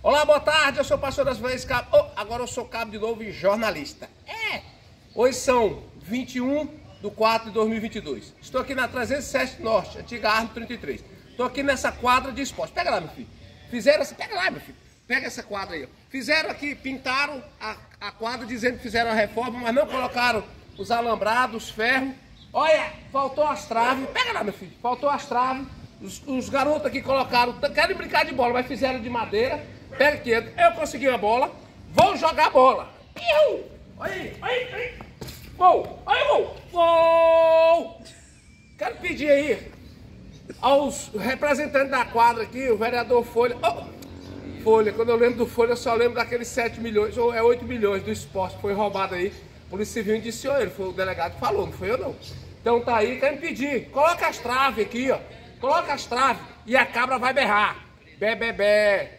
Olá, boa tarde, eu sou o pastor das vezes cabo. Oh, agora eu sou cabo de novo e jornalista. É! Hoje são 21 de 4 de 2022. Estou aqui na 307 Norte, antiga Arno 33. Estou aqui nessa quadra de esporte. Pega lá, meu filho. Fizeram assim, pega lá, meu filho. Pega essa quadra aí. Fizeram aqui, pintaram a, a quadra dizendo que fizeram a reforma, mas não colocaram os alambrados, os ferros. Olha, faltou as traves. Pega lá, meu filho. Faltou as traves. Os, os garotos aqui colocaram, querem brincar de bola, mas fizeram de madeira. Pega aqui, eu consegui a bola, vou jogar a bola. Piu! Olha aí, olha aí, olha aí. Gol! Olha o gol! Gol! Quero pedir aí aos representantes da quadra aqui, o vereador Folha. Oh, Folha, quando eu lembro do Folha, eu só lembro daqueles 7 milhões, ou é 8 milhões do esporte que foi roubado aí. A Polícia Civil indiciou ele, foi o delegado que falou, não foi eu não. Então tá aí, quero pedir, coloca as traves aqui, ó. Coloca as traves e a cabra vai berrar. Bé, bé, bé.